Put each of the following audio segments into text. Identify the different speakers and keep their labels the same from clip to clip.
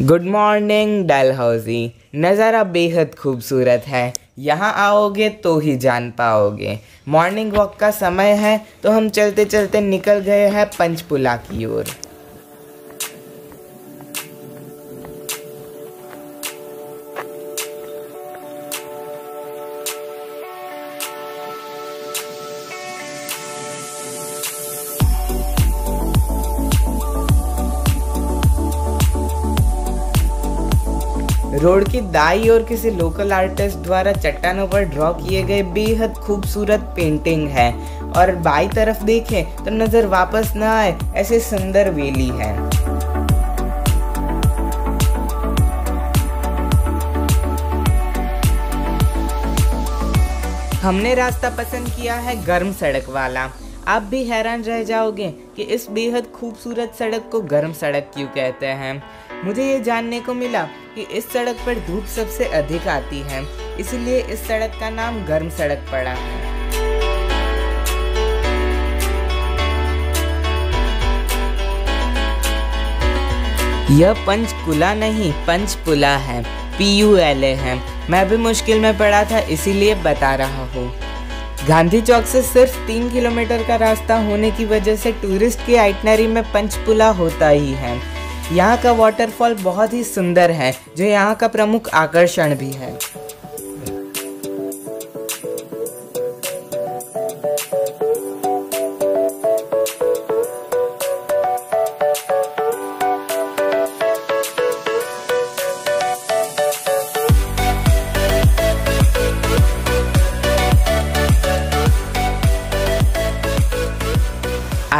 Speaker 1: Good morning Dalhousie नज़ारा बेहद खूबसूरत है। यहाँ आओगे तो ही जान पाओगे। मॉर्निंग वॉक का समय है तो हम चलते चलते निकल गए हैं पंचपुला की ओर। रोड की दाई और किसी लोकल आर्टिस्ट द्वारा चट्टानों पर ड्रॉ किए गए बेहद खूबसूरत पेंटिंग है। और बाई तरफ़ देखें तो नज़र वापस न आए, ऐसे सुंदर वेली है। हमने रास्ता पसंद किया है गर्म सड़क वाला। आप भी हैरान रह जाओगे कि इस बेहद खूबसूरत सड़क को गर्म सड़क क्यों कहते हैं। मुझे ये जानने को मिला कि इस सड़क पर धूप सबसे अधिक आती है, इसलिए इस सड़क का नाम गर्म सड़क पड़ा है। यह पंचकुला नहीं, पंचपुला है, पी यू एल ए है। मैं भी मुश्किल में पड़ा था, इसीलिए बता रहा हूँ। गांधी चौक से सिर्फ़ तीन किलोमीटर का रास्ता होने की वजह से टूरिस्ट की आइटनरी में पंचपुला होता ही है। यहाँ का वाटरफॉल बहुत ही सुंदर है जो यहाँ का प्रमुख आकर्षण भी है।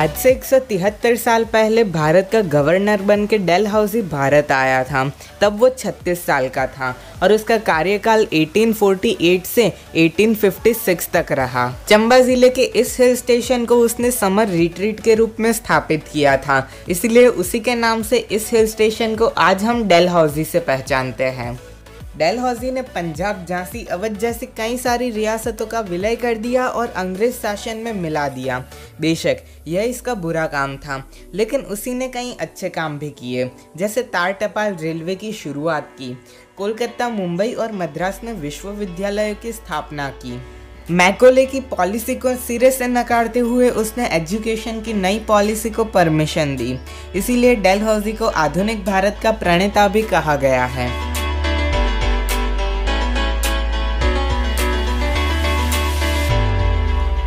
Speaker 1: आज से एक सौ तिहत्तर साल पहले भारत का गवर्नर बन के डेल हाउसी भारत आया था। तब वो 36 साल का था और उसका कार्यकाल 1848 से 1856 तक रहा। चंबा ज़िले के इस हिल स्टेशन को उसने समर रिट्रीट के रूप में स्थापित किया था। इसलिए उसी के नाम से इस हिल स्टेशन को आज हम डेल हाउसी से पहचानते हैं। डेलहौजी ने पंजाब झांसी अवध जैसी कई सारी रियासतों का विलय कर दिया और अंग्रेज़ शासन में मिला दिया। बेशक, यह इसका बुरा काम था, लेकिन उसी ने कई अच्छे काम भी किए, जैसे तार टपाल रेलवे की शुरुआत की, कोलकाता, मुंबई और मद्रास में विश्वविद्यालयों की स्थापना की। मैकोले की पॉलिसी को सिरे से नकारते हुए उसने एजुकेशन की नई पॉलिसी को परमिशन दी। इसीलिए डेलहौजी को आधुनिक भारत का प्रणेता भी कहा गया है।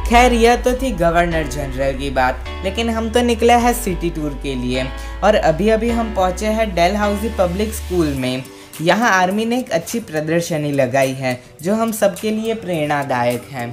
Speaker 1: खैर यह तो थी गवर्नर जनरल की बात, लेकिन हम तो निकले हैं सिटी टूर के लिए। और अभी अभी हम पहुँचे हैं डेल हाउसी पब्लिक स्कूल में। यहाँ आर्मी ने एक अच्छी प्रदर्शनी लगाई है, जो हम सबके लिए प्रेरणादायक है।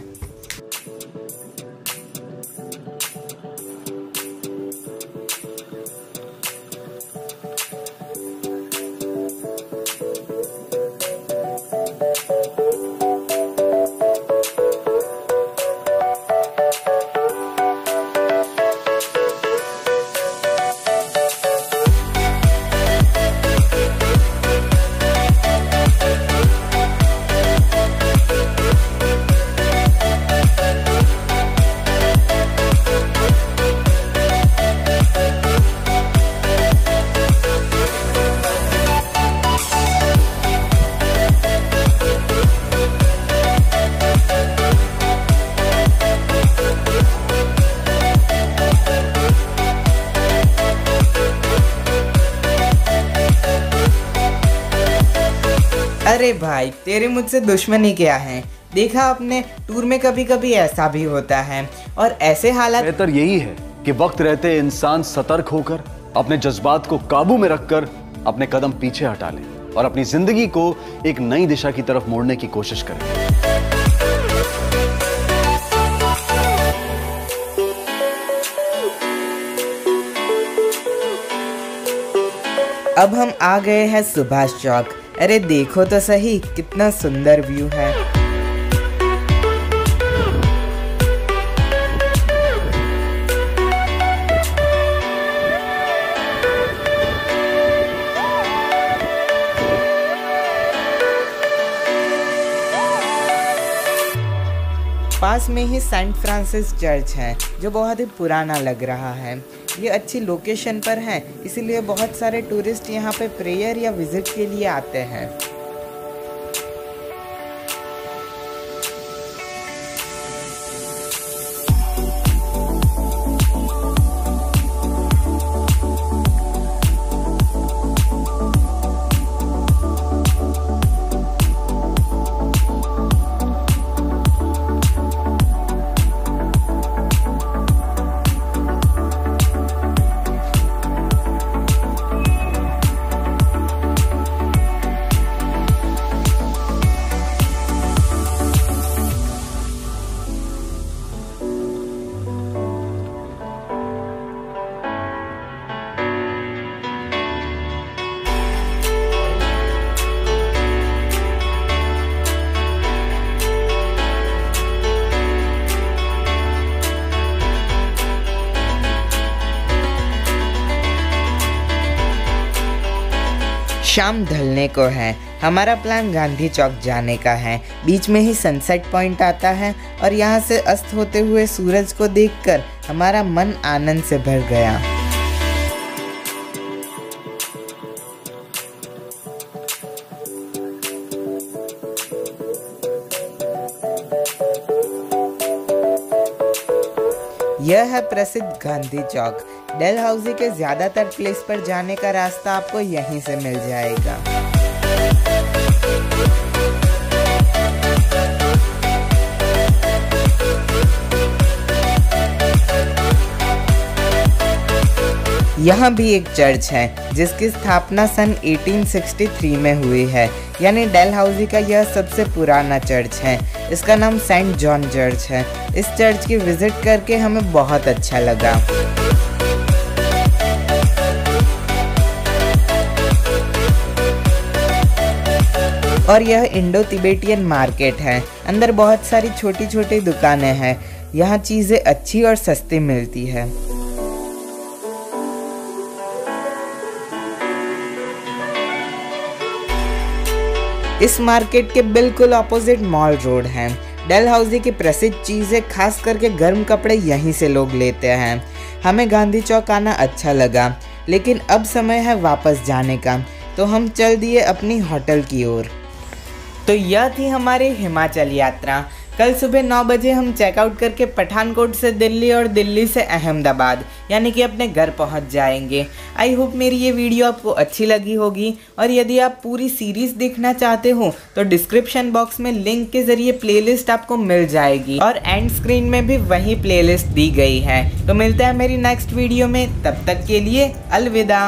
Speaker 1: अरे भाई तेरे मुझसे दुश्मनी क्या है? देखा अपने टूर में कभी कभी ऐसा भी होता है। और ऐसे हालात
Speaker 2: बेहतर यही है कि वक्त रहते इंसान सतर्क होकर अपने जज्बात को काबू में रखकर अपने कदम पीछे हटा ले और अपनी ज़िंदगी को एक नई दिशा की तरफ़ मोड़ने की कोशिश करें।
Speaker 1: अब हम आ गए हैं सुभाष चौक। अरे देखो तो सही कितना सुंदर व्यू है। पास में ही सेंट फ्रांसिस चर्च है, जो बहुत ही पुराना लग रहा है। ये अच्छी लोकेशन पर है, इसीलिए बहुत सारे टूरिस्ट यहाँ पे प्रेयर या विज़िट के लिए आते हैं। शाम ढलने को है। हमारा प्लान गांधी चौक जाने का है। बीच में ही सनसेट पॉइंट आता है और यहाँ से अस्त होते हुए सूरज को देखकर हमारा मन आनंद से भर गया। यह है प्रसिद्ध गांधी चौक। डेल हाउसी के ज़्यादातर प्लेस पर जाने का रास्ता आपको यहीं से मिल जाएगा। यहाँ भी एक चर्च है, जिसकी स्थापना सन 1863 में हुई है। यानी डेल हाउसी का यह सबसे पुराना चर्च है। इसका नाम सेंट जॉन चर्च है। इस चर्च की विज़िट करके हमें बहुत अच्छा लगा। और यह इंडो तिबेटियन मार्केट है। अंदर बहुत सारी छोटी छोटी दुकानें हैं। यहाँ चीज़ें अच्छी और सस्ती मिलती है। इस मार्केट के बिल्कुल ऑपोजिट मॉल रोड है। डेल हाउसी की प्रसिद्ध चीज़ें खास करके गर्म कपड़े यहीं से लोग लेते हैं। हमें गांधी चौक आना अच्छा लगा, लेकिन अब समय है वापस जाने का तो हम चल दिए अपनी होटल की ओर। तो यह थी हमारी हिमाचल यात्रा। कल सुबह नौ बजे हम चेकआउट करके पठानकोट से दिल्ली और दिल्ली से अहमदाबाद, यानी कि अपने घर पहुँच जाएँगे। आई होप मेरी ये वीडियो आपको अच्छी लगी होगी। और यदि आप पूरी सीरीज़ देखना चाहते हो तो डिस्क्रिप्शन बॉक्स में लिंक के ज़रिए प्लेलिस्ट आपको मिल जाएगी। और एंड स्क्रीन में भी वही प्लेलिस्ट दी गई है। तो मिलता है मेरी नेक्स्ट वीडियो में। तब तक के लिए अलविदा।